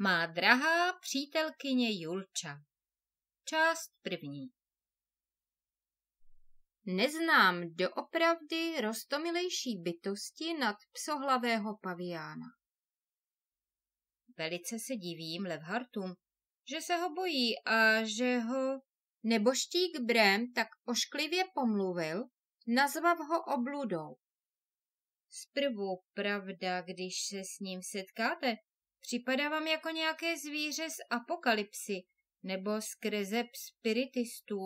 Má drahá přítelkyně Julča Část první Neznám doopravdy rostomilejší bytosti nad psohlavého paviána. Velice se divím Levhartum, že se ho bojí a že ho neboštík Brém tak ošklivě pomluvil, nazvav ho obludou. Zprvu, pravda, když se s ním setkáte, připadá vám jako nějaké zvíře z apokalypsy nebo z krizeb spiritistů,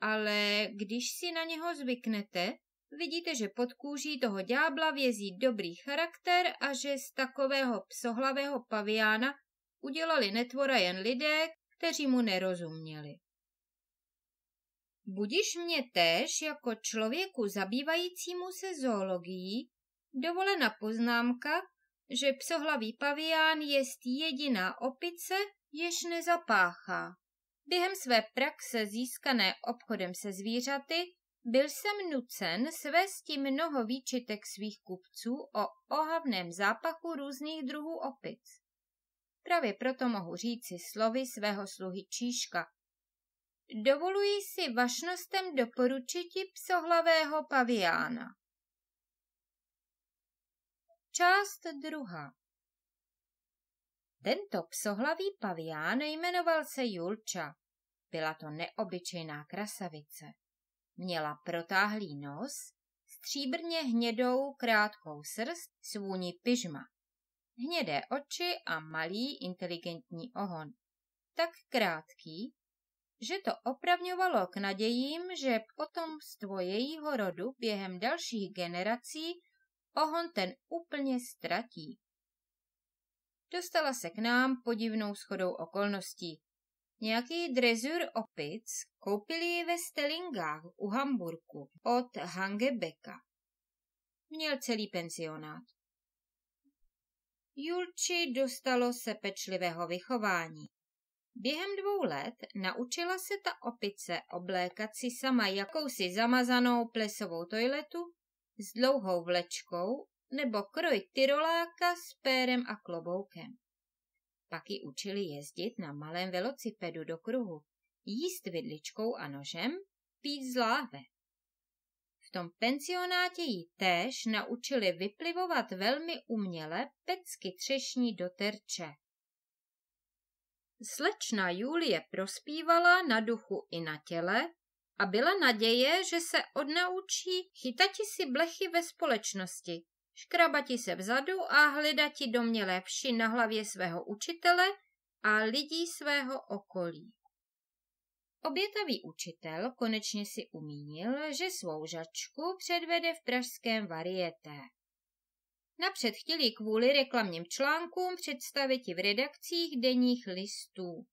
ale když si na něho zvyknete, vidíte, že pod kůží toho ďábla vězí dobrý charakter a že z takového psohlavého paviána udělali netvora jen lidé, kteří mu nerozuměli. Budiš mě též jako člověku zabývajícímu se zoologií dovolena poznámka, že psohlavý pavián je jediná opice, jež nezapáchá. Během své praxe získané obchodem se zvířaty byl jsem nucen svést mnoho výčitek svých kupců o ohavném zápachu různých druhů opic. Právě proto mohu říci slovy svého sluhy Číška. Dovoluji si vašnostem doporučiti psohlavého paviána. Část druhá Tento psohlavý pavián jmenoval se Julča. Byla to neobyčejná krasavice. Měla protáhlý nos, stříbrně hnědou krátkou srst svůní pyžma, hnědé oči a malý inteligentní ohon. Tak krátký, že to opravňovalo k nadějím, že potomstvo jejího rodu během dalších generací ohon ten úplně ztratí. Dostala se k nám podivnou schodou okolností. Nějaký drezur opic koupili ji ve Stelingách u Hamburku od Hangebeka. Měl celý pensionát. Julči dostalo se pečlivého vychování. Během dvou let naučila se ta opice oblékat si sama jakousi zamazanou plesovou toiletu s dlouhou vlečkou nebo kroj tyroláka s pérem a kloboukem. Pak ji učili jezdit na malém velocipedu do kruhu, jíst vidličkou a nožem, pít z láhve. V tom pensionátě ji též naučili vyplivovat velmi uměle pecky třešní do terče. Slečna Julie prospívala na duchu i na těle a byla naděje, že se odnaučí chytati si blechy ve společnosti, škrabati se vzadu a hledati domělé vši na hlavě svého učitele a lidí svého okolí. Obětavý učitel konečně si umínil, že svou žačku předvede v pražském varieté. Napřed chtěli kvůli reklamním článkům představit v redakcích denních listů.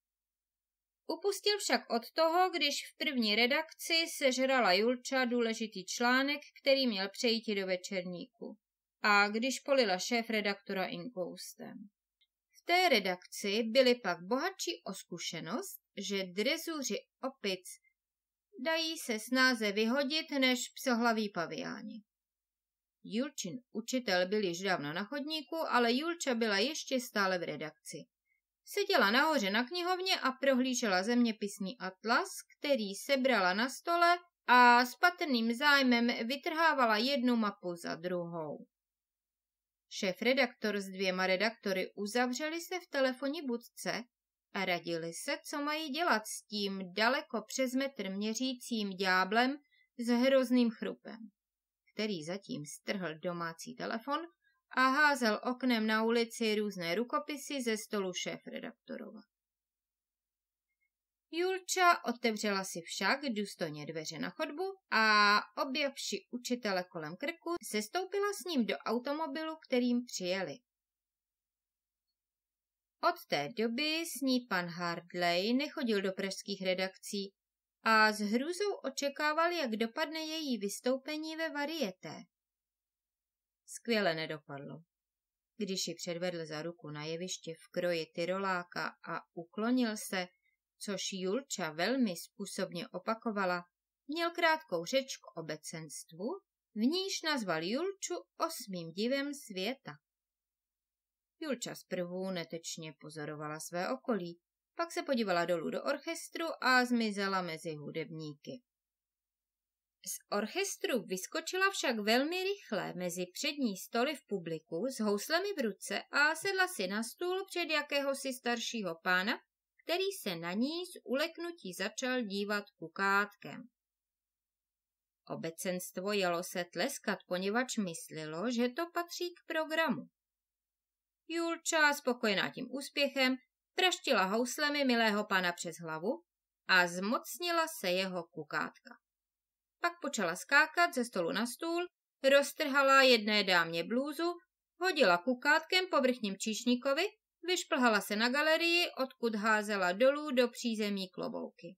Upustil však od toho, když v první redakci sežrala Julča důležitý článek, který měl přejít do večerníku. A když polila šéf redaktora inkoustem. V té redakci byli pak bohatší o zkušenost, že drezuři opic dají se snáze vyhodit než psohlaví paviáni. Julčin učitel byl již dávno na chodníku, ale Julča byla ještě stále v redakci. Seděla nahoře na knihovně a prohlížela zeměpisný atlas, který sebrala na stole a s patrným zájmem vytrhávala jednu mapu za druhou. Šéf-redaktor s dvěma redaktory uzavřeli se v telefonní budce a radili se, co mají dělat s tím daleko přes metr měřícím dňáblem s hrozným chrupem který zatím strhl domácí telefon a házel oknem na ulici různé rukopisy ze stolu šéf-redaktorova. Julča otevřela si však důstojně dveře na chodbu a objevši učitele kolem krku, sestoupila s ním do automobilu, kterým přijeli. Od té doby s ní pan Hardley nechodil do pražských redakcí a s hrůzou očekával, jak dopadne její vystoupení ve varieté. Skvěle nedopadlo. Když ji předvedl za ruku na jeviště v kroji tyroláka a uklonil se, což Julča velmi způsobně opakovala, měl krátkou řeč k obecenstvu, v níž nazval Julču osmým divem světa. Julča zprvu netečně pozorovala své okolí, pak se podívala dolů do orchestru a zmizela mezi hudebníky. Z orchestru vyskočila však velmi rychle mezi přední stoly v publiku s houslemi v ruce a sedla si na stůl před jakéhosi staršího pána, který se na ní z uleknutí začal dívat kukátkem. Obecenstvo jelo se tleskat, poněvadž myslelo, že to patří k programu. Julča, spokojená tím úspěchem, praštila houslemi milého pana přes hlavu a zmocnila se jeho kukátka. Pak počala skákat ze stolu na stůl, roztrhala jedné dámě blůzu, hodila kukátkem po vrchním číšníkovi, vyšplhala se na galerii, odkud házela dolů do přízemí klobouky.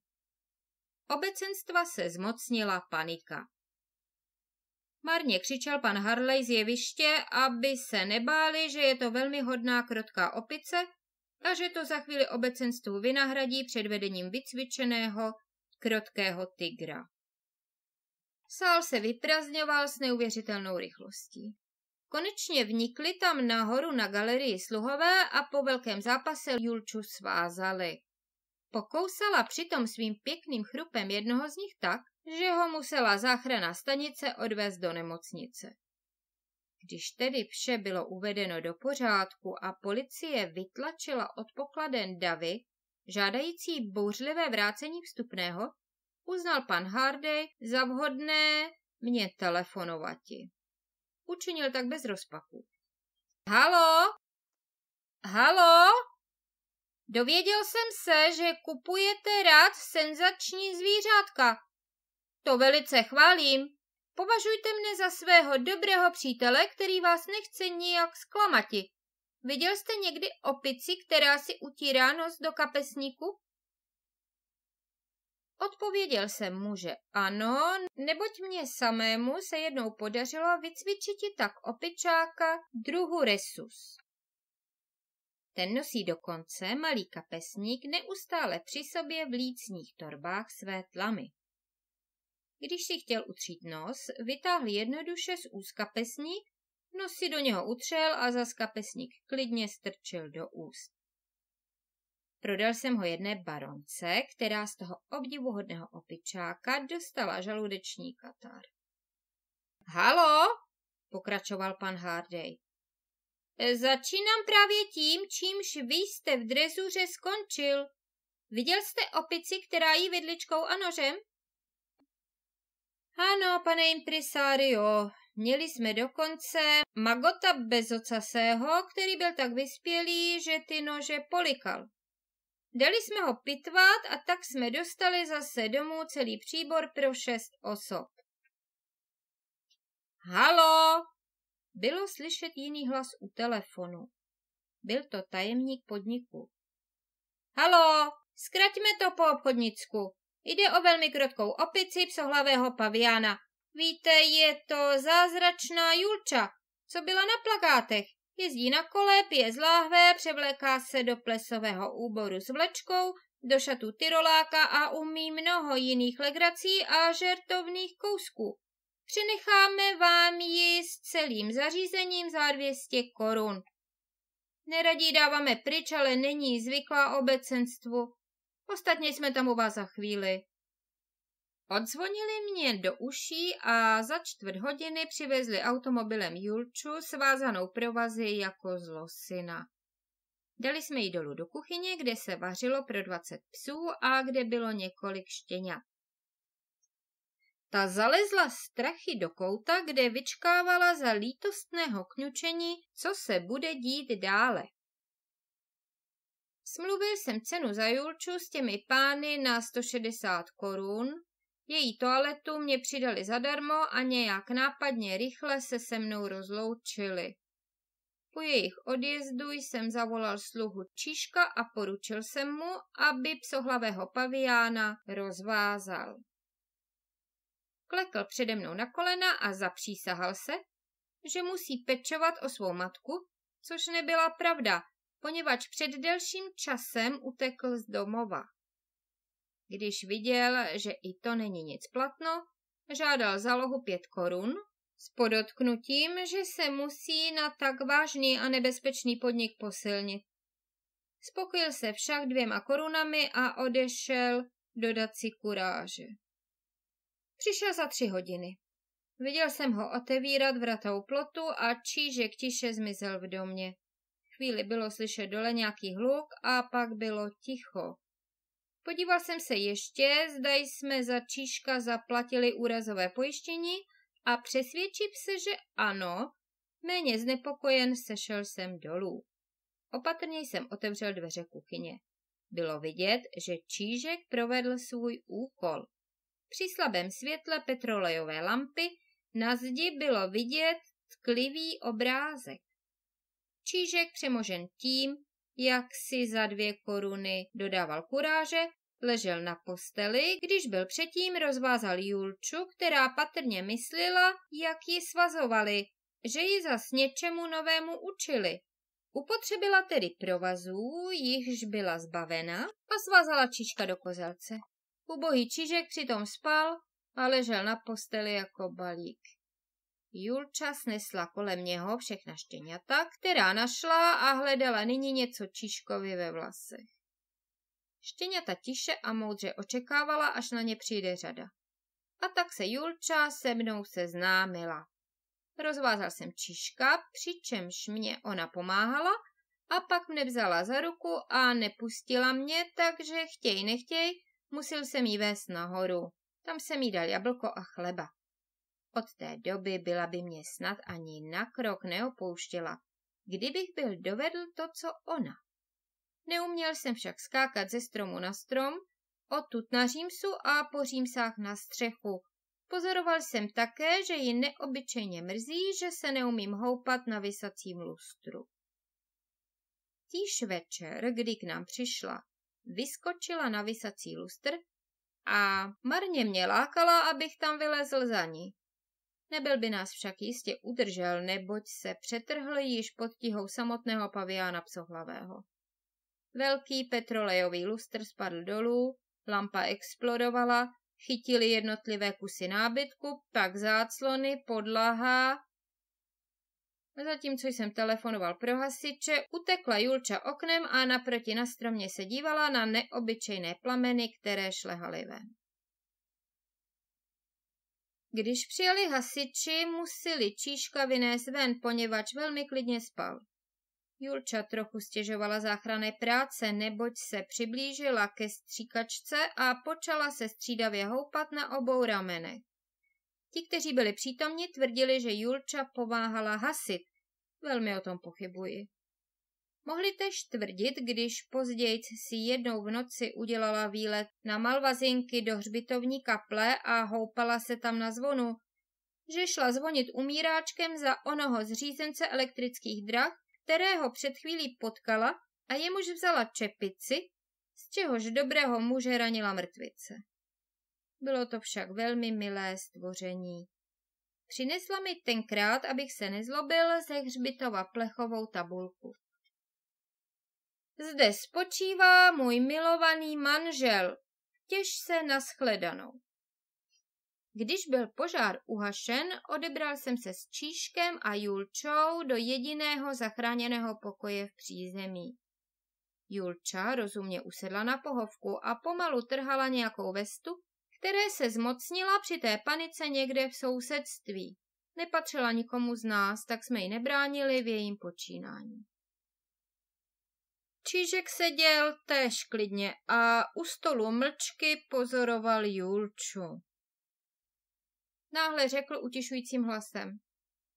Obecenstva se zmocnila panika. Marně křičel pan Harley z jeviště, aby se nebáli, že je to velmi hodná krotká opice a že to za chvíli obecenstvu vynahradí předvedením vycvičeného krotkého tygra. Sál se vyprazňoval s neuvěřitelnou rychlostí. Konečně vnikli tam nahoru na galerii sluhové a po velkém zápase Julču svázali. Pokousala přitom svým pěkným chrupem jednoho z nich tak, že ho musela záchrana stanice odvést do nemocnice. Když tedy vše bylo uvedeno do pořádku a policie vytlačila od pokladen davy, žádající bouřlivé vrácení vstupného, uznal pan Hardy za vhodné mě telefonovati. Učinil tak bez rozpaku. Halo? Halo? Dověděl jsem se, že kupujete rád senzační zvířátka. To velice chválím. Považujte mne za svého dobrého přítele, který vás nechce nijak zklamati. Viděl jste někdy opici, která si utírá nos do kapesníku? Odpověděl jsem mu, že ano, neboť mě samému se jednou podařilo vycvičit tak opičáka druhu resus. Ten nosí dokonce malý kapesník neustále při sobě v lícních torbách své tlamy. Když si chtěl utřít nos, vytáhl jednoduše z úst kapesník, nos si do něho utřel a za kapesník klidně strčil do úst. Prodal jsem ho jedné baronce, která z toho obdivuhodného opičáka dostala žaludeční katar. Halo, pokračoval pan Hardy. Začínám právě tím, čímž vy jste v drezuře skončil. Viděl jste opici, která jí vidličkou a nožem? Ano, pane impresario, měli jsme dokonce magota bezocasého, který byl tak vyspělý, že ty nože polikal. Dali jsme ho pitvat a tak jsme dostali zase domů celý příbor pro šest osob. Halo! Bylo slyšet jiný hlas u telefonu. Byl to tajemník podniku. Halo, zkraťme to po obchodnicku. Jde o velmi krotkou opici psohlavého paviána. Víte, je to zázračná Julča, co byla na plakátech. Jezdí na kole, pije z láhve, převléká se do plesového úboru s vlečkou, do šatu tyroláka a umí mnoho jiných legrací a žertovných kousků. Přenecháme vám ji s celým zařízením za 200 korun. Neradí dáváme pryč, ale není zvyklá obecenstvu. Ostatně jsme tam u vás za chvíli. Odzvonili mě do uší a za čtvrt hodiny přivezli automobilem Julču svázanou provazy jako zlosina. Dali jsme ji dolů do kuchyně, kde se vařilo pro 20 psů a kde bylo několik štěňat. Ta zalezla strachy do kouta, kde vyčkávala za lítostného kňučení, co se bude dít dále. Smluvil jsem cenu za Julču s těmi pány na 160 korun, její toaletu mě přidali zadarmo a nějak nápadně rychle se se mnou rozloučili. Po jejich odjezdu jsem zavolal sluhu Číška a poručil jsem mu, aby psohlavého paviána rozvázal. Klekl přede mnou na kolena a zapřísahal se, že musí pečovat o svou matku, což nebyla pravda, poněvadž před delším časem utekl z domova. Když viděl, že i to není nic platno, žádal zalohu pět korun, S podotknutím, že se musí na tak vážný a nebezpečný podnik posilnit. Spokojil se však dvěma korunami a odešel dodat si kuráže. Přišel za tři hodiny. Viděl jsem ho otevírat vratou plotu a čížek tiše zmizel v domě. Chvíli bylo slyšet dole nějaký hluk a pak bylo ticho. Podíval jsem se ještě, zda jsme za Číška zaplatili úrazové pojištění a přesvědčив se, že ano, méně znepokojen sešel jsem dolů. Opatrně jsem otevřel dveře kuchyně. Bylo vidět, že Čížek provedl svůj úkol. Při slabém světle petrolejové lampy na zdi bylo vidět tklivý obrázek. Čížek přemožen tím, jak si za dvě koruny dodával kuráže, ležel na posteli, když byl předtím rozvázal Julču, která patrně myslela, jak ji svazovali, že ji zas něčemu novému učili. Upotřebila tedy provazů, jichž byla zbavena a svázala Číška do kozelce. Ubohý Čížek přitom spal a ležel na posteli jako balík. Julča snesla kolem něho všechna štěňata, která našla a hledala nyní něco Číškovi ve vlasech. Štěňata tiše a moudře očekávala, až na ně přijde řada. A tak se Julča se mnou seznámila. Rozvázal jsem Číška, přičemž mě ona pomáhala a pak mne vzala za ruku a nepustila mě, takže chtěj nechtěj, musel jsem jí vést nahoru. Tam jsem jí dal jablko a chleba. Od té doby byla by mě snad ani na krok neopouštěla, kdybych byl dovedl to, co ona. Neuměl jsem však skákat ze stromu na strom, odtud na římsu a po římsách na střechu. Pozoroval jsem také, že ji neobyčejně mrzí, že se neumím houpat na vysacím lustru. Týž večer, kdy k nám přišla, vyskočila na vysací lustr a marně mě lákala, abych tam vylezl za ní. Nebyl by nás však jistě udržel, neboť se přetrhl již pod tihou samotného paviána psohlavého. Velký petrolejový lustr spadl dolů, lampa explodovala, chytili jednotlivé kusy nábytku, pak záclony, podlaha. Zatímco jsem telefonoval pro hasiče, utekla Julča oknem a naproti na stromě se dívala na neobyčejné plameny, které šlehaly ven. Když přijeli hasiči, museli Číška vynést ven, poněvadž velmi klidně spal. Julča trochu stěžovala záchranné práce, neboť se přiblížila ke stříkačce a počala se střídavě houpat na obou ramenech. Ti, kteří byli přítomni, tvrdili, že Julča pomáhala hasit. Velmi o tom pochybuji. Mohli tež tvrdit, když později si jednou v noci udělala výlet na Malvazinky do hřbitovní kaple a houpala se tam na zvonu, že šla zvonit umíráčkem za onoho zřízence elektrických drah, kterého před chvílí potkala a jemuž vzala čepici, z čehož dobrého muže ranila mrtvice. Bylo to však velmi milé stvoření. Přinesla mi tenkrát, abych se nezlobil, ze hřbitova plechovou tabulku. Zde spočívá můj milovaný manžel. Těž se na shledanou. Když byl požár uhašen, odebral jsem se s Číškem a Julčou do jediného zachráněného pokoje v přízemí. Julča rozumně usedla na pohovku a pomalu trhala nějakou vestu, které se zmocnila při té panice někde v sousedství. Nepatřila nikomu z nás, tak jsme ji nebránili v jejím počínání. Čížek seděl též klidně a u stolu mlčky pozoroval Julču. Náhle řekl utišujícím hlasem.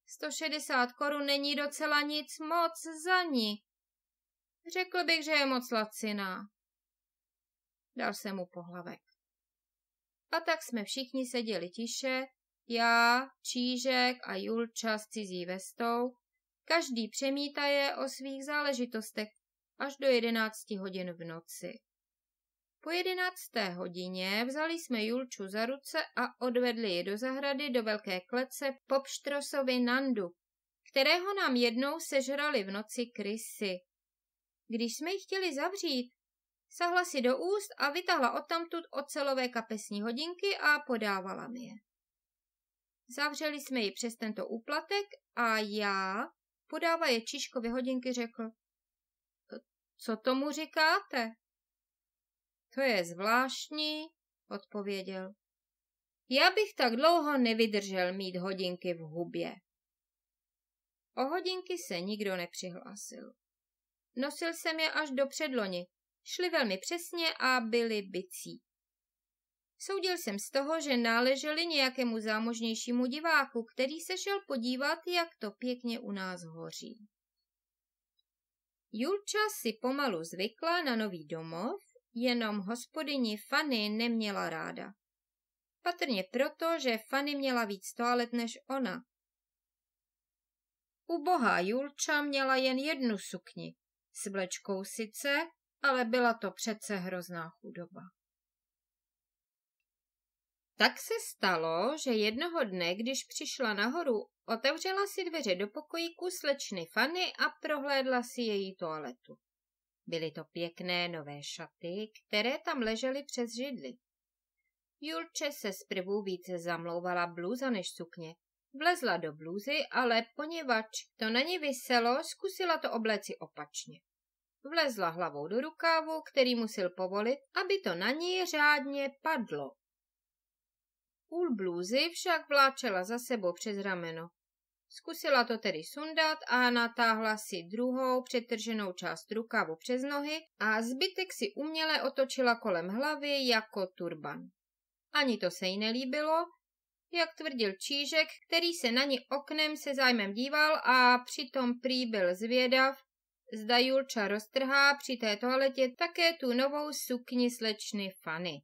160 korun není docela nic moc za ní. Řekl bych, že je moc laciná. Dal jsem mu pohlavek. A tak jsme všichni seděli tiše, já, Čížek a Julča s cizí vestou, každý přemítaje o svých záležitostech až do jedenácti hodin v noci. Po jedenácté hodině vzali jsme Julču za ruce a odvedli ji do zahrady do velké klece Popštrosovi Nandu, kterého nám jednou sežrali v noci krysy. Když jsme ji chtěli zavřít, sahla si do úst a vytahla odtamtud ocelové kapesní hodinky a podávala mi je. Zavřeli jsme ji přes tento úplatek a já, podávaje Čiškovi hodinky, řekl, co tomu říkáte? To je zvláštní, odpověděl. Já bych tak dlouho nevydržel mít hodinky v hubě. O hodinky se nikdo nepřihlásil. Nosil jsem je až do předloni. Šly velmi přesně a byly bicí. Soudil jsem z toho, že náleželi nějakému zámožnějšímu diváku, který se šel podívat, jak to pěkně u nás hoří. Julča si pomalu zvykla na nový domov, jenom hospodyni Fanny neměla ráda. Patrně proto, že Fanny měla víc toalet než ona. Ubohá Julča měla jen jednu sukni, s vlečkou sice, ale byla to přece hrozná chudoba. Tak se stalo, že jednoho dne, když přišla nahoru, otevřela si dveře do pokojíku slečny Fanny a prohlédla si její toaletu. Byly to pěkné nové šaty, které tam ležely přes židli. Julče se zprvu více zamlouvala bluza než sukně. Vlezla do bluzy, ale poněvadž to na ní vyselo, zkusila to obleci opačně. Vlezla hlavou do rukávu, který musel povolit, aby to na ní řádně padlo. Půl blůzy však vláčela za sebou přes rameno. Zkusila to tedy sundat a natáhla si druhou přetrženou část rukavu přes nohy a zbytek si uměle otočila kolem hlavy jako turban. Ani to se jí nelíbilo, jak tvrdil Čížek, který se na ní oknem se zájmem díval a přitom prý byl zvědav, zda Julča roztrhá při té toaletě také tu novou sukni slečny Fany.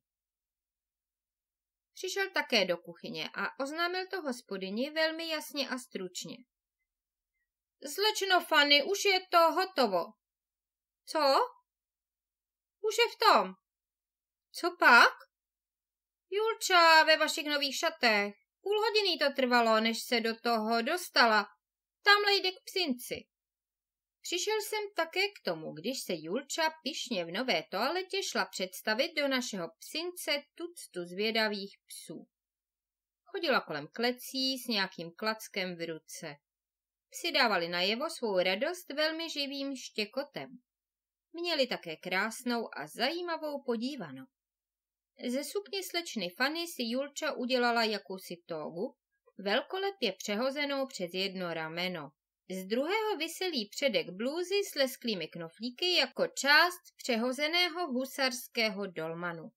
Přišel také do kuchyně a oznámil to hospodyni velmi jasně a stručně. Slečno Fanny, už je to hotovo. Co? Už je v tom. Co pak? Julča ve vašich nových šatech. Půl hodiny to trvalo, než se do toho dostala. Tamhle jde k psinci. Přišel jsem také k tomu, když se Julča pišně v nové toaletě šla představit do našeho psince tuctu zvědavých psů. Chodila kolem klecí s nějakým klackem v ruce. Psi dávali najevo svou radost velmi živým štěkotem. Měli také krásnou a zajímavou podívanou. Ze sukně slečny Fanny si Julča udělala jakousi tógu, velkolepě přehozenou přes jedno rameno. Z druhého vyselý předek blůzy s lesklými knoflíky jako část přehozeného husarského dolmanu.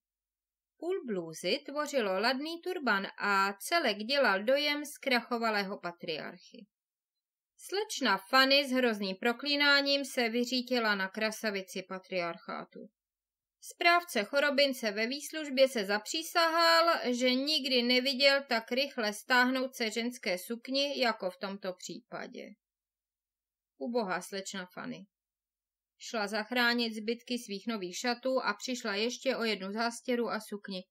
Půl blůzy tvořilo ladný turban a celek dělal dojem zkrachovalého patriarchy. Slečna Fanny s hrozným proklínáním se vyřítila na krasavici patriarchátu. Správce chorobince ve výslužbě se zapřísahal, že nikdy neviděl tak rychle stáhnout se ženské sukni jako v tomto případě ubohá slečna Fanny. Šla zachránit zbytky svých nových šatů a přišla ještě o jednu zástěru a sukni.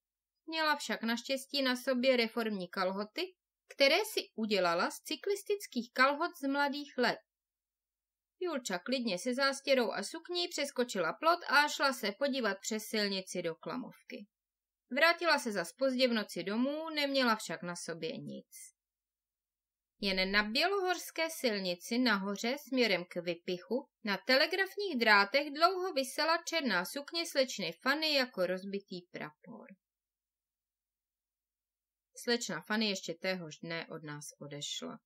Měla však naštěstí na sobě reformní kalhoty, které si udělala z cyklistických kalhot z mladých let. Julča klidně se zástěrou a sukní přeskočila plot a šla se podívat přes silnici do Klamovky. Vrátila se za pozdě v noci domů, neměla však na sobě nic. Jen na bělohorské silnici nahoře směrem k Vypichu na telegrafních drátech dlouho vysela černá sukně slečny Fanny jako rozbitý prapor. Slečna Fanny ještě téhož dne od nás odešla.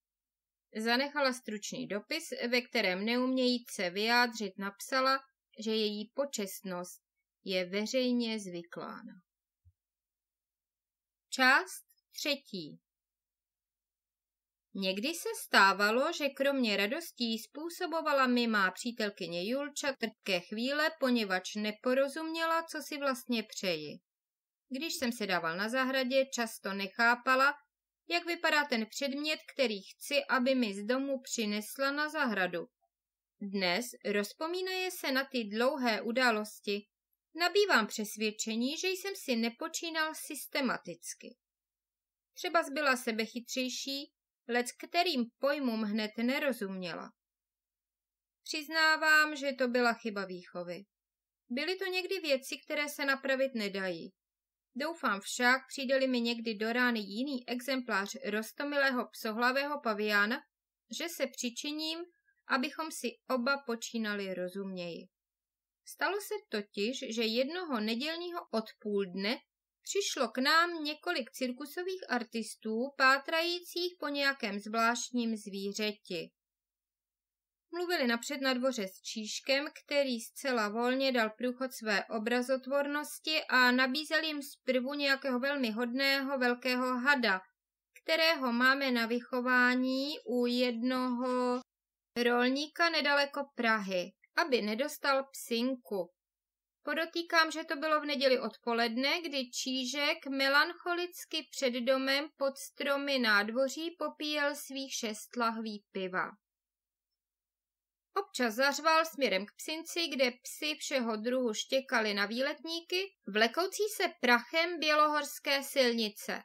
Zanechala stručný dopis, ve kterém neumějíce vyjádřit napsala, že její počestnost je veřejně zvyklána. Část třetí Někdy se stávalo, že kromě radostí způsobovala mi má přítelkyně Julča trpké chvíle, poněvadž neporozuměla, co si vlastně přeji. Když jsem se dával na zahradě, často nechápala, jak vypadá ten předmět, který chci, aby mi z domu přinesla na zahradu. Dnes rozpomínaje se na ty dlouhé události. Nabývám přesvědčení, že jsem si nepočínal systematicky. Třeba zbyla sebechytřejší, lec kterým pojmům hned nerozuměla. Přiznávám, že to byla chyba výchovy. Byly to někdy věci, které se napravit nedají. Doufám však, přijde mi někdy do rány jiný exemplář rostomilého psohlavého paviána, že se přičiním, abychom si oba počínali rozuměji. Stalo se totiž, že jednoho nedělního odpoledne přišlo k nám několik cirkusových artistů pátrajících po nějakém zvláštním zvířeti. Mluvili napřed na dvoře s Číškem, který zcela volně dal průchod své obrazotvornosti a nabízel jim zprvu nějakého velmi hodného velkého hada, kterého máme na vychování u jednoho rolníka nedaleko Prahy, aby nedostal psinku. Podotýkám, že to bylo v neděli odpoledne, kdy Čížek melancholicky před domem pod stromy nádvoří popíjel svých šest lahví piva. Občas zařval směrem k psinci, kde psy všeho druhu štěkali na výletníky, vlekoucí se prachem bělohorské silnice.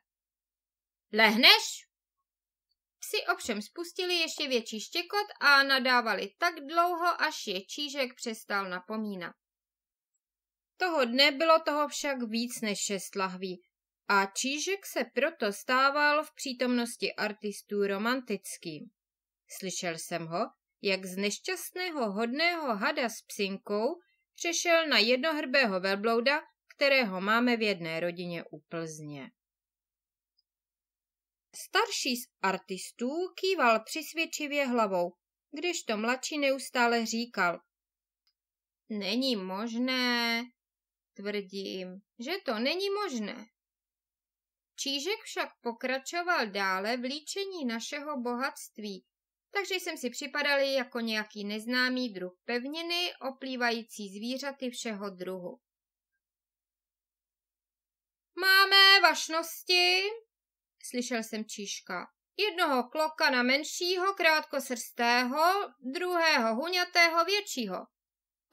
Lehneš? Psi ovšem spustili ještě větší štěkot a nadávali tak dlouho, až je Čížek přestal napomínat. Toho dne bylo toho však víc než šest lahví a Čížek se proto stával v přítomnosti artistů romantickým. Slyšel jsem ho, jak z nešťastného hodného hada s psinkou přešel na jednohrbého velblouda, kterého máme v jedné rodině u Plzně. Starší z artistů kýval přisvědčivě hlavou, když to mladší neustále říkal. Není možné, tvrdím, že to není možné. Čížek však pokračoval dále v líčení našeho bohatství, takže jsem si připadali jako nějaký neznámý druh pevniny, oplývající zvířaty všeho druhu. Máme vašnosti, slyšel jsem Číška. Jednoho kloka na menšího, krátkosrstého, druhého huňatého, většího.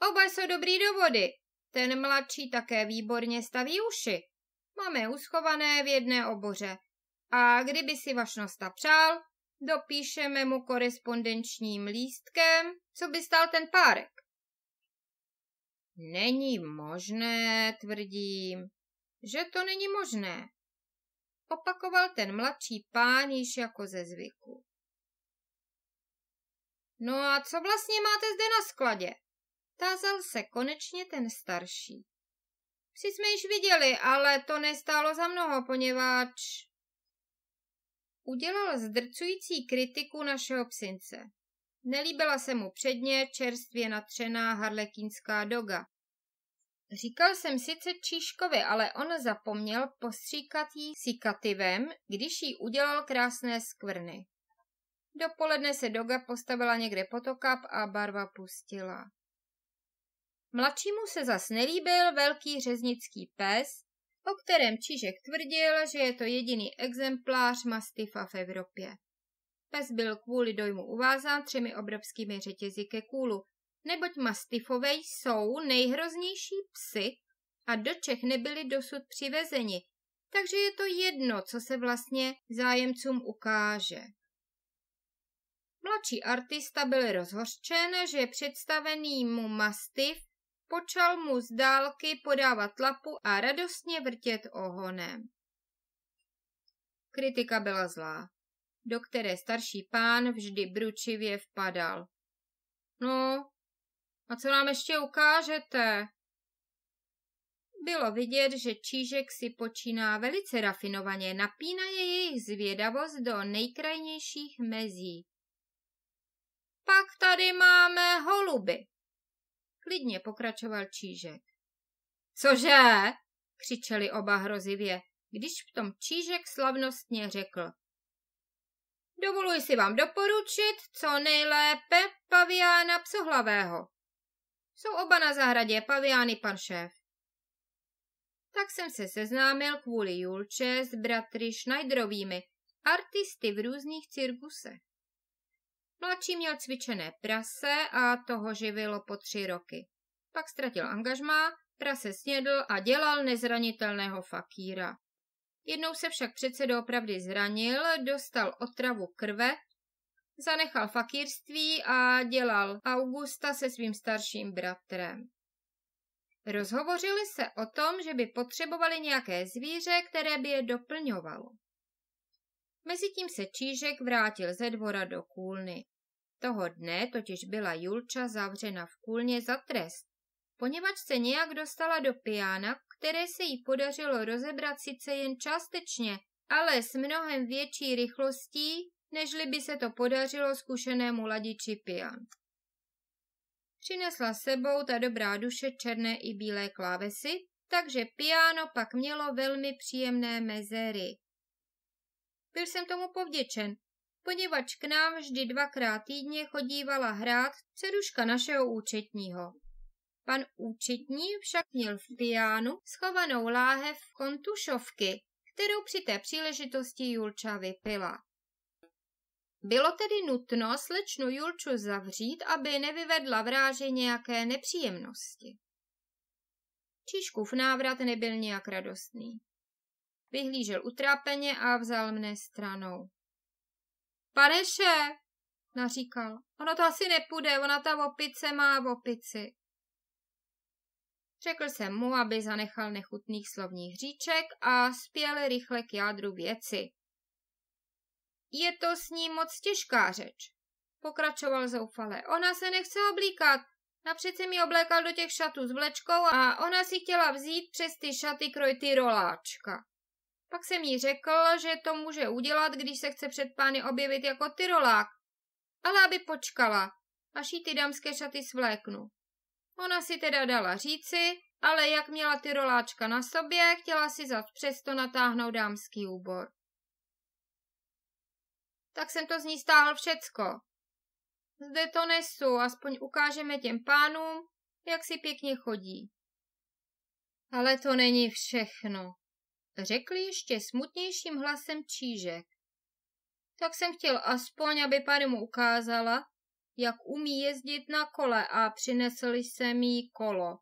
Oba jsou dobrý do vody. Ten mladší také výborně staví uši. Máme uschované v jedné oboře. A kdyby si vašnosta přál, dopíšeme mu korespondenčním lístkem, co by stál ten párek. Není možné, tvrdím, že to není možné opakoval ten mladší pán již jako ze zvyku. No a co vlastně máte zde na skladě? Tázal se konečně ten starší. Psi jsme již viděli, ale to nestálo za mnoho, poněvadž... Udělal zdrcující kritiku našeho psince. Nelíbila se mu předně čerstvě natřená harlekínská doga. Říkal jsem sice Číškovi, ale on zapomněl postříkat jí sikativem, když jí udělal krásné skvrny. Dopoledne se Doga postavila někde potokap a barva pustila. Mladšímu se zas nelíbil velký řeznický pes, o kterém Čížek tvrdil, že je to jediný exemplář mastifa v Evropě. Pes byl kvůli dojmu uvázán třemi obrovskými řetězy ke kůlu, neboť mastifové jsou nejhroznější psy a do Čech nebyli dosud přivezeni, takže je to jedno, co se vlastně zájemcům ukáže. Mladší artista byl rozhořčen, že představený mu mastif počal mu z dálky podávat lapu a radostně vrtět ohonem. Kritika byla zlá, do které starší pán vždy bručivě vpadal. No, a co nám ještě ukážete? Bylo vidět, že Čížek si počíná velice rafinovaně, napínaje jejich zvědavost do nejkrajnějších mezí. Pak tady máme holuby. Klidně pokračoval Čížek. Cože? křičeli oba hrozivě, když v tom Čížek slavnostně řekl. Dovoluji si vám doporučit co nejlépe paviána psohlavého. Jsou oba na zahradě, paviány pan šéf. Tak jsem se seznámil kvůli Julče s bratry Schneiderovými, artisty v různých cirkusech. Mladší měl cvičené prase a toho živilo po tři roky. Pak ztratil angažmá, prase snědl a dělal nezranitelného fakíra. Jednou se však přece doopravdy zranil, dostal otravu krve Zanechal fakírství a dělal Augusta se svým starším bratrem. Rozhovořili se o tom, že by potřebovali nějaké zvíře, které by je doplňovalo. Mezitím se Čížek vrátil ze dvora do kůlny. Toho dne totiž byla Julča zavřena v kůlně za trest, poněvadž se nějak dostala do pijána, které se jí podařilo rozebrat sice jen částečně, ale s mnohem větší rychlostí, nežli by se to podařilo zkušenému ladiči pijan. Přinesla sebou ta dobrá duše černé i bílé klávesy, takže piano pak mělo velmi příjemné mezery. Byl jsem tomu povděčen, poněvadž k nám vždy dvakrát týdně chodívala hrát dceruška našeho účetního. Pan účetní však měl v pijánu schovanou láhev kontušovky, kterou při té příležitosti Julča vypila. Bylo tedy nutno slečnu Julču zavřít, aby nevyvedla vráže nějaké nepříjemnosti. Číškův návrat nebyl nějak radostný. Vyhlížel utrápeně a vzal mne stranou. Paneše, naříkal, ono to asi nepůjde, ona ta opice má opici. Řekl jsem mu, aby zanechal nechutných slovních hříček a spěl rychle k jádru věci. Je to s ní moc těžká řeč, pokračoval zoufale. Ona se nechce oblíkat. Napřed se mi oblékal do těch šatů s vlečkou a ona si chtěla vzít přes ty šaty kroj ty roláčka. Pak jsem jí řekl, že to může udělat, když se chce před pány objevit jako tyrolák. Ale aby počkala, až jí ty dámské šaty svléknu. Ona si teda dala říci, ale jak měla tyroláčka na sobě, chtěla si zad přesto natáhnout dámský úbor. Tak jsem to z ní stáhl všecko. Zde to nesu, aspoň ukážeme těm pánům, jak si pěkně chodí. Ale to není všechno, řekl ještě smutnějším hlasem Čížek. Tak jsem chtěl aspoň, aby Pary mu ukázala, jak umí jezdit na kole a přinesl jsem jí kolo.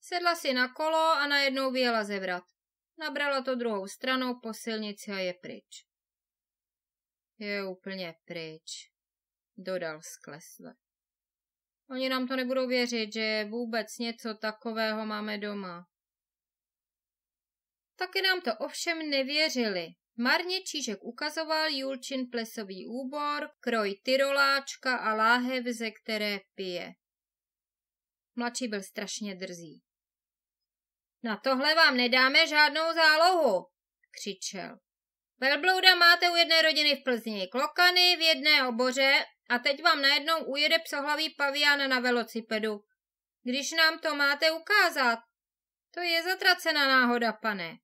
Sedla si na kolo a najednou vyjela zevrat. Nabrala to druhou stranou po silnici a je pryč. Je úplně pryč, dodal sklesle. Oni nám to nebudou věřit, že vůbec něco takového máme doma. Taky nám to ovšem nevěřili. Marně Čížek ukazoval Julčin plesový úbor, kroj tyroláčka a láhev, ze které pije. Mladší byl strašně drzý. Na tohle vám nedáme žádnou zálohu, křičel. Velblouda máte u jedné rodiny v Plzni, klokany v jedné oboře a teď vám najednou ujede psohlavý pavián na velocipedu. Když nám to máte ukázat, to je zatracená náhoda, pane.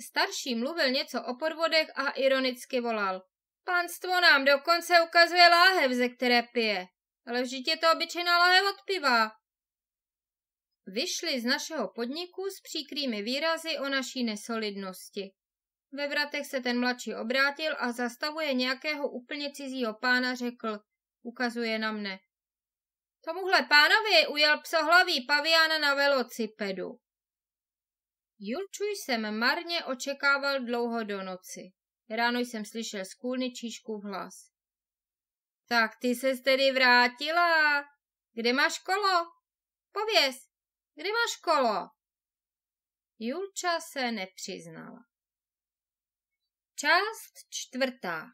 Starší mluvil něco o podvodech a ironicky volal. Pánstvo nám dokonce ukazuje láhev, ze které pije. Ale vždyť je to obyčejná láhev od piva. Vyšli z našeho podniku s příkrými výrazy o naší nesolidnosti. Ve vratech se ten mladší obrátil a zastavuje nějakého úplně cizího pána řekl, ukazuje na mne. Tomuhle pánovi ujel psohlavý pavián na velocipedu. Julču jsem marně očekával dlouho do noci. Ráno jsem slyšel z kůlny Číškův hlas. Tak ty se tedy vrátila. Kde máš kolo? Pověz, kde máš kolo? Julča se nepřiznala. Část čtvrtá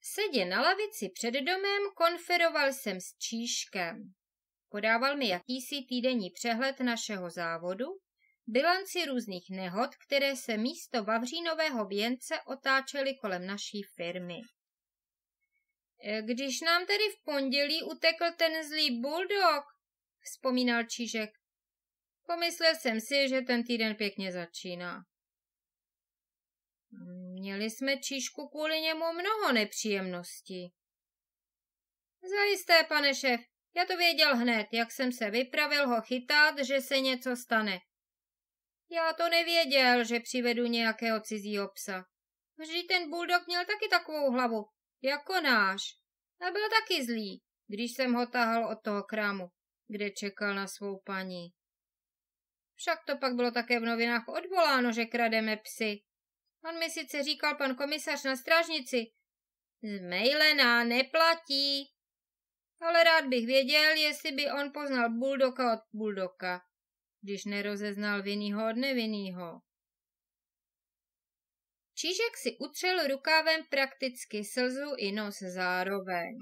Sedě na lavici před domem konferoval jsem s Číškem. Podával mi jakýsi týdenní přehled našeho závodu, bilanci různých nehod, které se místo Vavřínového věnce otáčely kolem naší firmy. E, když nám tedy v pondělí utekl ten zlý bulldog, vzpomínal Čížek, pomyslel jsem si, že ten týden pěkně začíná. Měli jsme Číšku kvůli němu mnoho nepříjemností. Zajisté, pane šef, já to věděl hned, jak jsem se vypravil ho chytat, že se něco stane. Já to nevěděl, že přivedu nějakého cizího psa. Vždyť ten bulldog měl taky takovou hlavu, jako náš. A byl taky zlý, když jsem ho tahal od toho krámu, kde čekal na svou paní. Však to pak bylo také v novinách odvoláno, že krademe psy. On mi sice říkal pan komisař na strážnici, zmejlená neplatí. ale rád bych věděl, jestli by on poznal buldoka od buldoka, když nerozeznal vinnýho od nevinnýho. Čížek si utřel rukávem prakticky slzu i nos zároveň.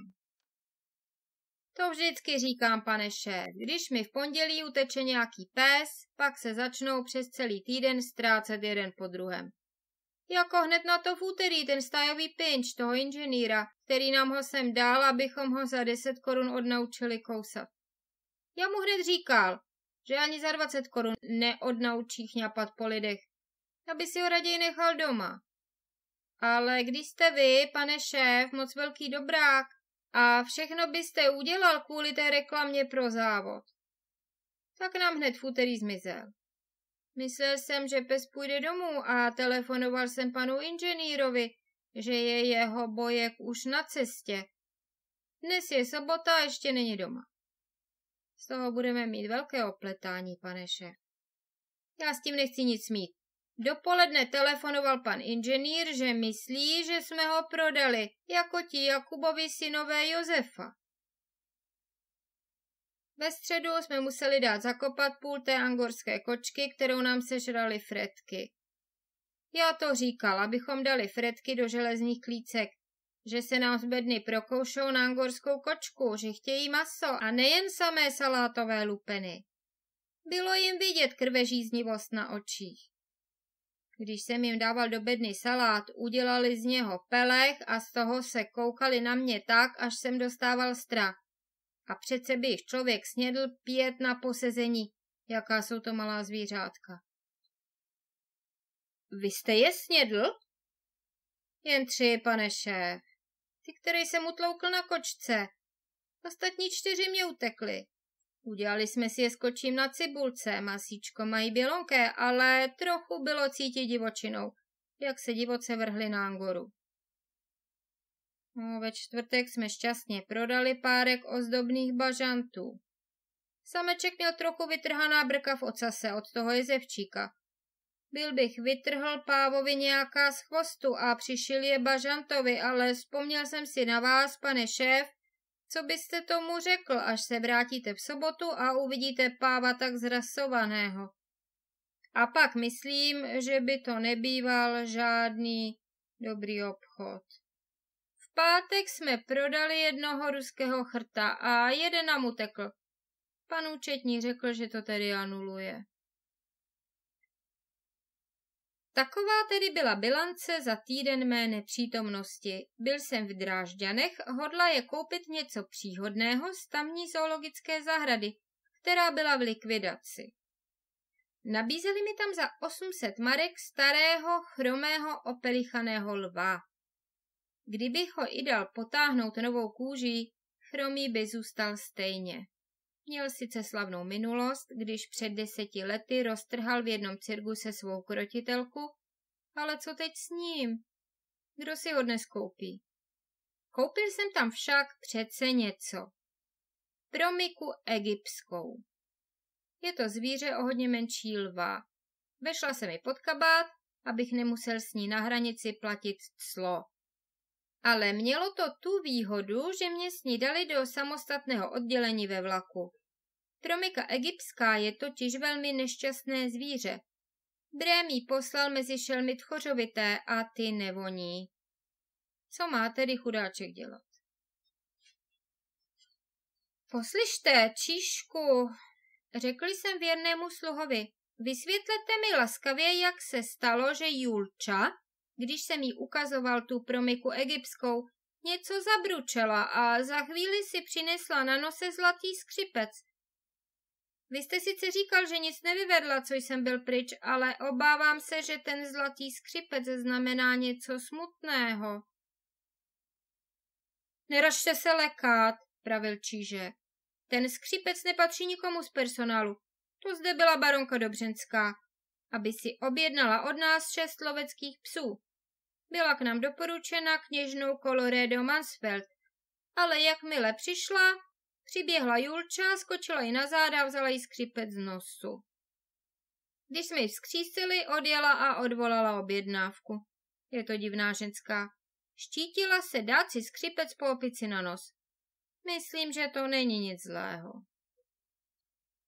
To vždycky říkám, pane šéf. Když mi v pondělí uteče nějaký pes, pak se začnou přes celý týden ztrácet jeden po druhém. Jako hned na to v úterý ten stajový pinč toho inženýra, který nám ho sem dal, abychom ho za deset korun odnaučili kousat. Já mu hned říkal, že ani za dvacet korun neodnaučí chňapat po lidech, aby si ho raději nechal doma. Ale když jste vy, pane šéf, moc velký dobrák a všechno byste udělal kvůli té reklamě pro závod, tak nám hned v úterý zmizel. Myslel jsem, že pes půjde domů a telefonoval jsem panu inženýrovi, že je jeho bojek už na cestě. Dnes je sobota a ještě není doma. Z toho budeme mít velké opletání, pane šéf. Já s tím nechci nic mít. Dopoledne telefonoval pan inženýr, že myslí, že jsme ho prodali, jako ti Jakubovi synové Josefa. Ve středu jsme museli dát zakopat půl té angorské kočky, kterou nám sežrali fretky. Já to říkal, abychom dali fretky do železných klícek, že se nám z bedny prokoušou na angorskou kočku, že chtějí maso a nejen samé salátové lupeny. Bylo jim vidět krvežíznivost na očích. Když jsem jim dával do bedny salát, udělali z něho pelech a z toho se koukali na mě tak, až jsem dostával strach. A přece by člověk snědl pět na posezení. Jaká jsou to malá zvířátka. Vy jste je snědl? Jen tři, pane šéf. Ty, které jsem utloukl na kočce. Ostatní čtyři mě utekly. Udělali jsme si je s kočím na cibulce, masíčko mají bělonké, ale trochu bylo cítit divočinou, jak se divoce vrhli na angoru. No, ve čtvrtek jsme šťastně prodali párek ozdobných bažantů. Sameček měl trochu vytrhaná brka v ocase od toho jezevčíka. Byl bych vytrhl pávovi nějaká z chvostu a přišil je bažantovi, ale vzpomněl jsem si na vás, pane šéf, co byste tomu řekl, až se vrátíte v sobotu a uvidíte páva tak zrasovaného. A pak myslím, že by to nebýval žádný dobrý obchod pátek jsme prodali jednoho ruského chrta a jeden nám utekl. Pan účetní řekl, že to tedy anuluje. Taková tedy byla bilance za týden mé nepřítomnosti. Byl jsem v Drážďanech, hodla je koupit něco příhodného z tamní zoologické zahrady, která byla v likvidaci. Nabízeli mi tam za 800 marek starého chromého opelichaného lva. Kdybych ho i dal potáhnout novou kůží, chromý by zůstal stejně. Měl sice slavnou minulost, když před deseti lety roztrhal v jednom cirku se svou krotitelku, ale co teď s ním? Kdo si ho dnes koupí? Koupil jsem tam však přece něco. Promiku egyptskou. Je to zvíře o hodně menší lva. Vešla se mi pod kabát, abych nemusel s ní na hranici platit clo ale mělo to tu výhodu, že mě snídali do samostatného oddělení ve vlaku. Tromika egyptská je totiž velmi nešťastné zvíře. Brém jí poslal mezi šelmy tchořovité a ty nevoní. Co má tedy chudáček dělat? Poslyšte, Číšku, řekl jsem věrnému sluhovi, vysvětlete mi laskavě, jak se stalo, že Julča, když jsem jí ukazoval tu promyku egyptskou, něco zabručela a za chvíli si přinesla na nose zlatý skřipec. Vy jste sice říkal, že nic nevyvedla, co jsem byl pryč, ale obávám se, že ten zlatý skřipec znamená něco smutného. Neražte se lekat, pravil Číže. Ten skřipec nepatří nikomu z personálu. To zde byla baronka Dobřenská aby si objednala od nás šest loveckých psů. Byla k nám doporučena kněžnou Coloredo Mansfeld, ale jakmile přišla, přiběhla Julča, skočila ji na záda a vzala jí skřipec z nosu. Když jsme ji vzkřísili, odjela a odvolala objednávku. Je to divná ženská. Štítila se dát si skřipec po opici na nos. Myslím, že to není nic zlého.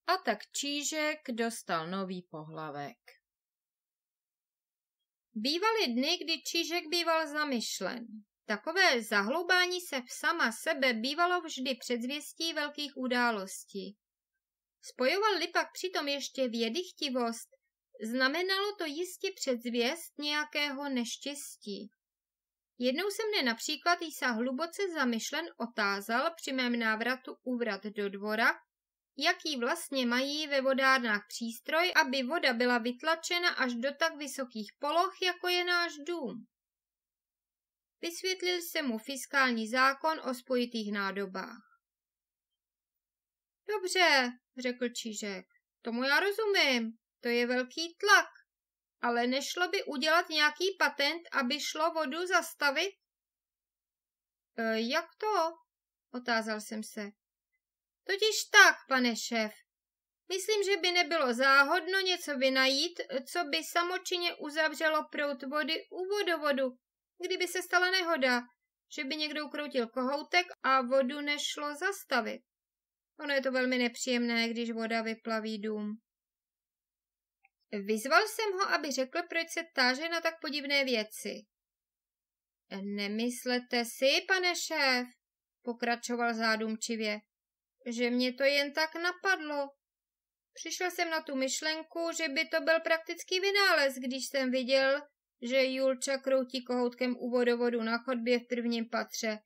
A tak Čížek dostal nový pohlavek. Bývaly dny, kdy Čížek býval zamyšlen. Takové zahloubání se v sama sebe bývalo vždy předzvěstí velkých událostí. Spojoval-li pak přitom ještě vědychtivost, znamenalo to jistě předzvěst nějakého neštěstí. Jednou se mne například Jísa hluboce zamyšlen otázal při mém návratu uvrat do dvora, jaký vlastně mají ve vodárnách přístroj, aby voda byla vytlačena až do tak vysokých poloh, jako je náš dům. Vysvětlil se mu fiskální zákon o spojitých nádobách. Dobře, řekl Čížek, tomu já rozumím, to je velký tlak, ale nešlo by udělat nějaký patent, aby šlo vodu zastavit? E, jak to? Otázal jsem se. Totiž tak, pane šéf. Myslím, že by nebylo záhodno něco vynajít, co by samočině uzavřelo prout vody u vodovodu, kdyby se stala nehoda, že by někdo ukroutil kohoutek a vodu nešlo zastavit. Ono je to velmi nepříjemné, když voda vyplaví dům. Vyzval jsem ho, aby řekl, proč se táže na tak podivné věci. Nemyslete si, pane šéf, pokračoval zádumčivě, že mě to jen tak napadlo. Přišel jsem na tu myšlenku, že by to byl praktický vynález, když jsem viděl, že Julča kroutí kohoutkem u vodovodu na chodbě v prvním patře.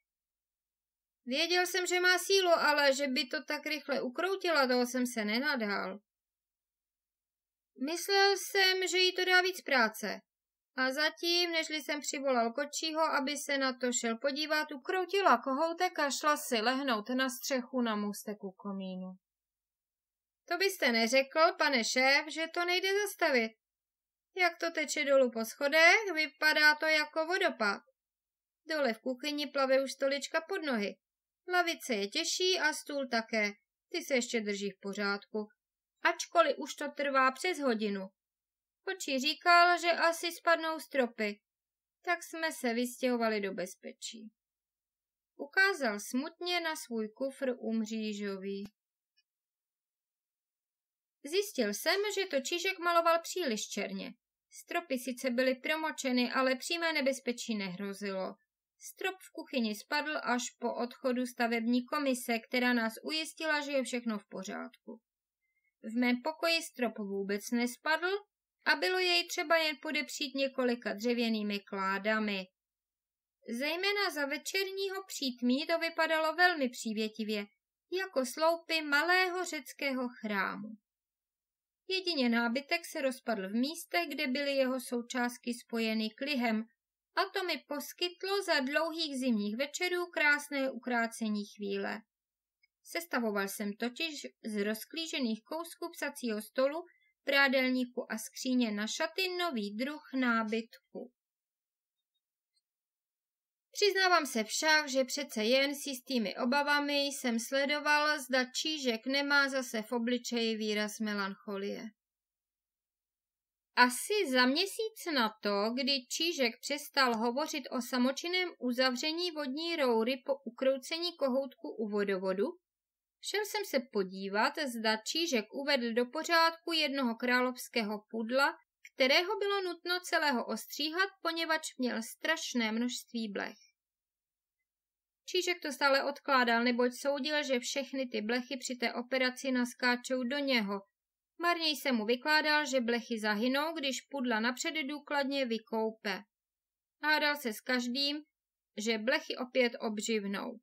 Věděl jsem, že má sílu, ale že by to tak rychle ukroutila, toho jsem se nenadhal. Myslel jsem, že jí to dá víc práce. A zatím, nežli jsem přivolal kočího, aby se na to šel podívat, ukroutila kohoutek a šla si lehnout na střechu na můsteku komínu. To byste neřekl, pane šéf, že to nejde zastavit. Jak to teče dolů po schodech, vypadá to jako vodopád. Dole v kuchyni plave už stolička pod nohy. Lavice je těžší a stůl také. Ty se ještě drží v pořádku ačkoliv už to trvá přes hodinu. Oči říkal, že asi spadnou stropy, tak jsme se vystěhovali do bezpečí. Ukázal smutně na svůj kufr u mřížový. Zjistil jsem, že to Čižek maloval příliš černě. Stropy sice byly promočeny, ale přímé nebezpečí nehrozilo. Strop v kuchyni spadl až po odchodu stavební komise, která nás ujistila, že je všechno v pořádku. V mém pokoji strop vůbec nespadl a bylo jej třeba jen podepřít několika dřevěnými kládami. Zejména za večerního přítmí to vypadalo velmi přívětivě, jako sloupy malého řeckého chrámu. Jedině nábytek se rozpadl v místech, kde byly jeho součástky spojeny klihem, a to mi poskytlo za dlouhých zimních večerů krásné ukrácení chvíle. Sestavoval jsem totiž z rozklížených kousků psacího stolu, prádelníku a skříně na šaty nový druh nábytku. Přiznávám se však, že přece jen s jistými obavami jsem sledoval, zda Čížek nemá zase v obličeji výraz melancholie. Asi za měsíc na to, kdy Čížek přestal hovořit o samočinném uzavření vodní roury po ukroucení kohoutku u vodovodu, Šel jsem se podívat, zda Čížek uvedl do pořádku jednoho královského pudla, kterého bylo nutno celého ostříhat, poněvadž měl strašné množství blech. Čížek to stále odkládal, neboť soudil, že všechny ty blechy při té operaci naskáčou do něho. Marně jsem mu vykládal, že blechy zahynou, když pudla napřed důkladně vykoupe. Hádal se s každým, že blechy opět obživnou.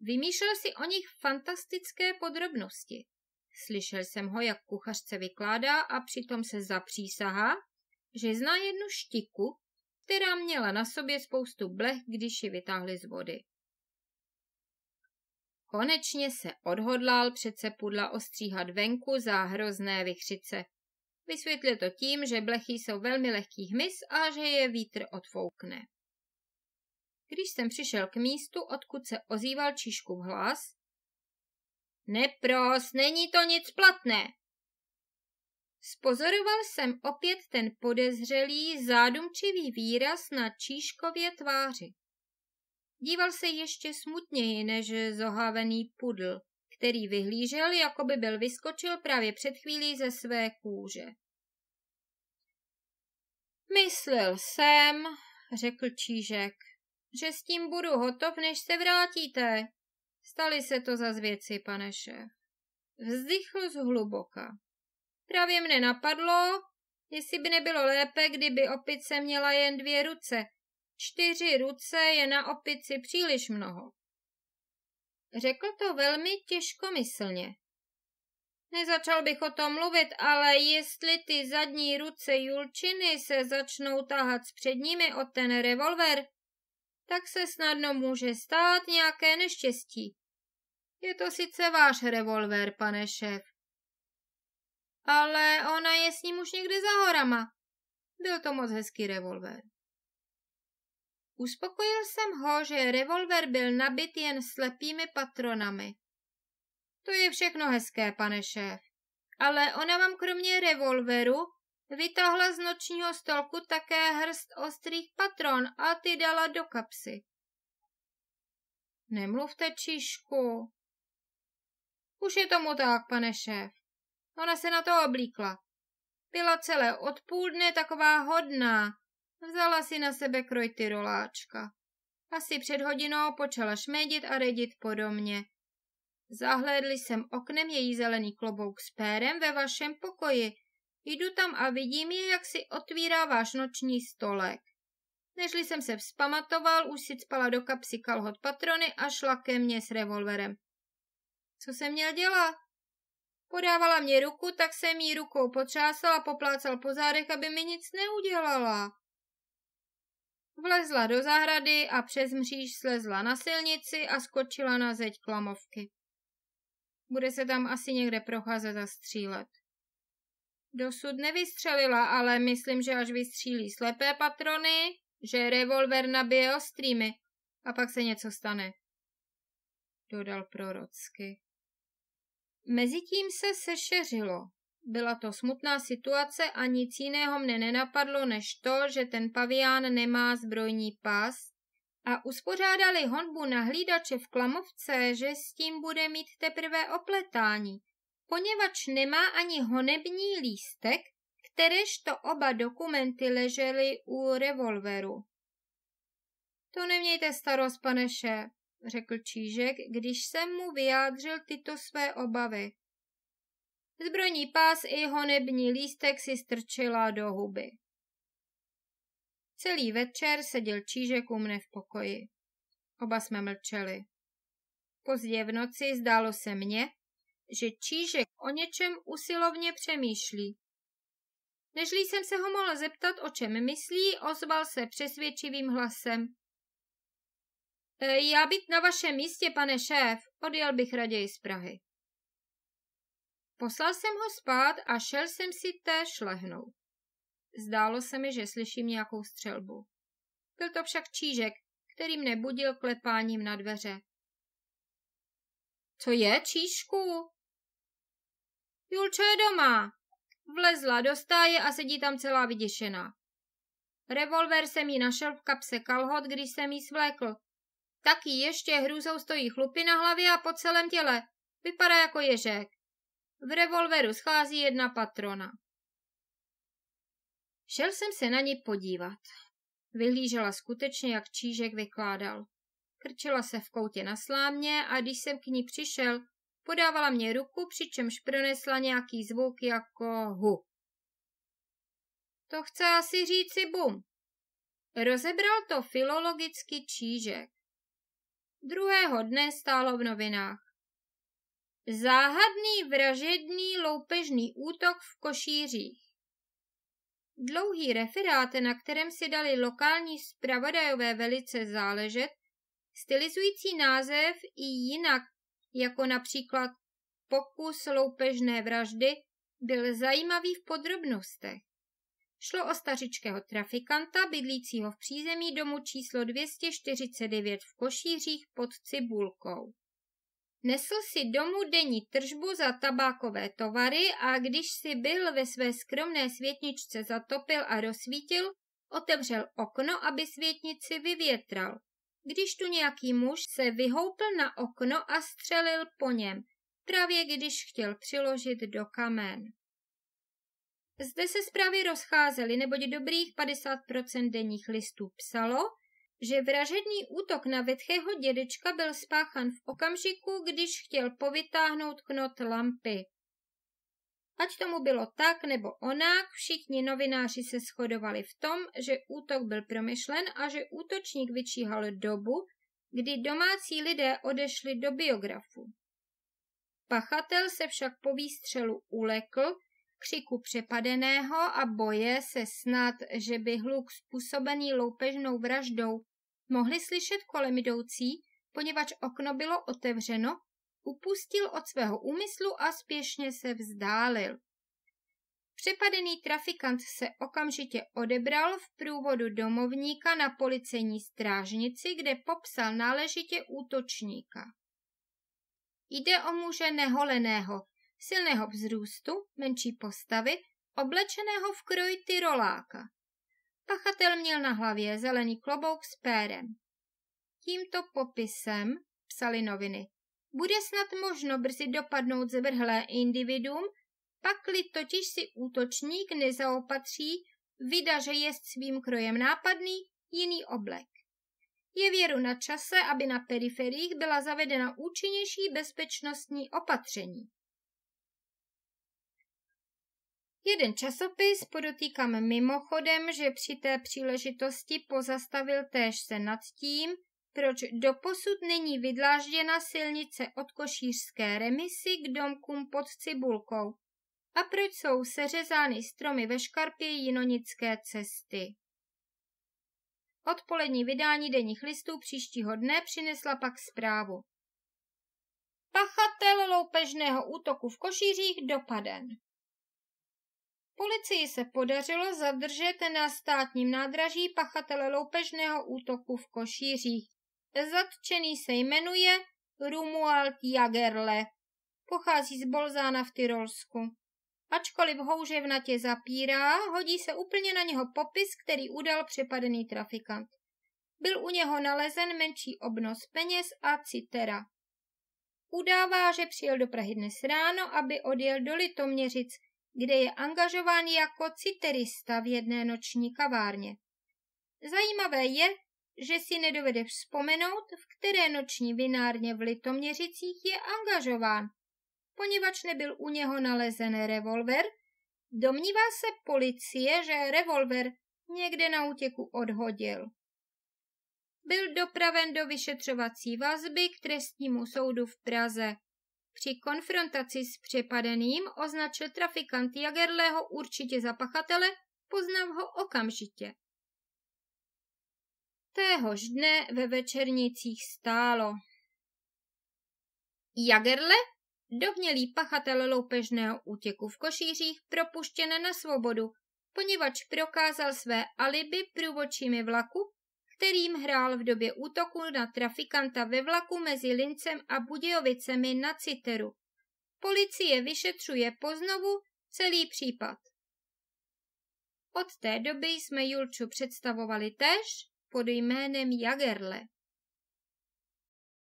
Vymýšlel si o nich fantastické podrobnosti. Slyšel jsem ho, jak kuchařce vykládá a přitom se zapřísahá, že zná jednu štiku, která měla na sobě spoustu blech, když ji vytáhli z vody. Konečně se odhodlal přece pudla ostříhat venku za hrozné vychřice. Vysvětlil to tím, že blechy jsou velmi lehký hmyz a že je vítr odfoukne. Když jsem přišel k místu, odkud se ozýval Čiškův hlas, Nepros, není to nic platné. Spozoroval jsem opět ten podezřelý, zádumčivý výraz na Číškově tváři. díval se ještě smutněji než zohavený pudl, který vyhlížel, jako by byl vyskočil právě před chvílí ze své kůže. Myslel jsem, řekl Čížek, že s tím budu hotov, než se vrátíte. Stali se to za věci, pane šéf. Vzdychl zhluboka. Právě mne napadlo, jestli by nebylo lépe, kdyby opice měla jen dvě ruce. Čtyři ruce je na opici příliš mnoho. Řekl to velmi těžkomyslně. Nezačal bych o tom mluvit, ale jestli ty zadní ruce Julčiny se začnou tahat s předními o ten revolver, tak se snadno může stát nějaké neštěstí. Je to sice váš revolver, pane šéf. Ale ona je s ním už někde za horama. Byl to moc hezký revolver. Uspokojil jsem ho, že revolver byl nabit jen slepými patronami. To je všechno hezké, pane šéf. Ale ona vám kromě revolveru vytáhla z nočního stolku také hrst ostrých patron a ty dala do kapsy. Nemluvte, Číšku. Už je tomu tak, pane šéf. Ona se na to oblíkla. Byla celé odpoledne taková hodná. Vzala si na sebe kroj ty roláčka. Asi před hodinou počala šmédit a redit po domě. Zahlédli jsem oknem její zelený klobouk s pérem ve vašem pokoji. Jdu tam a vidím je, jak si otvírá váš noční stolek. Nežli jsem se vzpamatoval, už si spala do kapsy kalhot patrony a šla ke mně s revolverem. Co jsem měl dělat? Podávala mě ruku, tak jsem jí rukou potřásal a poplácal po zádech, aby mi nic neudělala. Vlezla do zahrady a přes mříž slezla na silnici a skočila na zeď klamovky. Bude se tam asi někde procházet a střílet. Dosud nevystřelila, ale myslím, že až vystřílí slepé patrony, že revolver nabije ostrými a pak se něco stane. Dodal prorocky. Mezitím se sešeřilo. Byla to smutná situace a nic jiného mne nenapadlo než to, že ten pavián nemá zbrojní pas a uspořádali honbu na hlídače v Klamovce, že s tím bude mít teprve opletání, poněvadž nemá ani honební lístek, kteréžto oba dokumenty ležely u revolveru. To nemějte starost, pane šéf, řekl Čížek, když jsem mu vyjádřil tyto své obavy. Zbrojní pás i honební lístek si strčila do huby. Celý večer seděl Čížek u mne v pokoji. Oba jsme mlčeli. Pozdě v noci zdálo se mně, že Čížek o něčem usilovně přemýšlí. Nežli jsem se ho mohl zeptat, o čem myslí, ozval se přesvědčivým hlasem. E, já být na vašem místě, pane šéf, odjel bych raději z Prahy. Poslal jsem ho spát a šel jsem si též lehnout. Zdálo se mi, že slyším nějakou střelbu. Byl to však Čížek, který mne budil klepáním na dveře. Co je, Číšku? Julčo je doma. Vlezla do stáje a sedí tam celá vyděšená. Revolver jsem jí našel v kapse kalhot, když jsem jí svlékl. Taky ještě hrůzou stojí chlupy na hlavě a po celém těle. Vypadá jako ježek. V revolveru schází jedna patrona. Šel jsem se na ní podívat. Vyhlížela skutečně, jak Čížek vykládal. Krčila se v koutě na slámě a když jsem k ní přišel, podávala mě ruku, přičemž pronesla nějaký zvuk jako hu. To chce asi říci bum. Rozebral to filologický Čížek. Druhého dne stálo v novinách. Záhadný vražedný loupežný útok v Košířích. Dlouhý referát, na kterém si dali lokální zpravodajové velice záležet, stylizující název i jinak, jako například pokus loupežné vraždy, byl zajímavý v podrobnostech. Šlo o stařičkého trafikanta, bydlícího v přízemí domu číslo 249 v Košířích pod Cibulkou. Nesl si domů denní tržbu za tabákové tovary a když si byl ve své skromné světničce zatopil a rozsvítil, otevřel okno, aby světnici vyvětral. Když tu nějaký muž se vyhoupl na okno a střelil po něm, právě když chtěl přiložit do kamen. Zde se zprávy rozcházely, neboť dobrých 50% denních listů psalo, že vražedný útok na větchého dědečka byl spáchan v okamžiku, když chtěl povytáhnout knot lampy. Ať tomu bylo tak nebo onak, všichni novináři se shodovali v tom, že útok byl promyšlen a že útočník vyčíhal dobu, kdy domácí lidé odešli do biografu. Pachatel se však po výstřelu ulekl, křiku přepadeného a boje se snad, že by hluk způsobený loupežnou vraždou mohli slyšet kolem jdoucí, poněvadž okno bylo otevřeno upustil od svého úmyslu a spěšně se vzdálil. Přepadený trafikant se okamžitě odebral v průvodu domovníka na policejní strážnici, kde popsal náležitě útočníka. Jde o muže neholeného, silného vzrůstu, menší postavy, oblečeného v kroji tyroláka. Pachatel měl na hlavě zelený klobouk s pérem. Tímto popisem, psali noviny, bude snad možno brzy dopadnout zvrhlé individuum, pakli totiž si útočník nezaopatří, vida, že je svým krojem nápadný, jiný oblek. Je věru na čase, aby na periferiích byla zavedena účinnější bezpečnostní opatření. Jeden časopis, podotýkám mimochodem, že při té příležitosti pozastavil též se nad tím, proč doposud není vydlážděna silnice od košířské remisy k domkům pod Cibulkou a proč jsou seřezány stromy ve škarpě jinonické cesty. Odpolední vydání denních listů příštího dne přinesla pak zprávu. Pachatel loupežného útoku v Košířích dopaden. Policii se podařilo zadržet na státním nádraží pachatele loupežného útoku v Košířích. Zatčený se jmenuje Rumuald Jagerle. Pochází z Bolzána v Tyrolsku. Ačkoliv houževnatě zapírá, hodí se úplně na něho popis, který udal přepadený trafikant. Byl u něho nalezen menší obnos peněz a citera. Udává, že přijel do Prahy dnes ráno, aby odjel do Litoměřic, kde je angažován jako citerista v jedné noční kavárně. Zajímavé je, že si nedovede vzpomenout, v které noční vinárně v Litoměřicích je angažován. Poněvadž nebyl u něho nalezen revolver, domnívá se policie, že revolver někde na útěku odhodil. Byl dopraven do vyšetřovací vazby k trestnímu soudu v Praze. Při konfrontaci s přepadeným označil trafikant Jagerlého určitě za pachatele, poznal ho okamžitě. Téhož dne ve večernicích stálo. Jagerle, dohnělý pachatel loupežného útěku v košířích, propuštěn na svobodu, poněvadž prokázal své alibi průvočími vlaku, kterým hrál v době útoku na trafikanta ve vlaku mezi Lincem a Budějovicemi na Citeru. Policie vyšetřuje poznovu celý případ. Od té doby jsme Julču představovali též pod jménem Jagerle.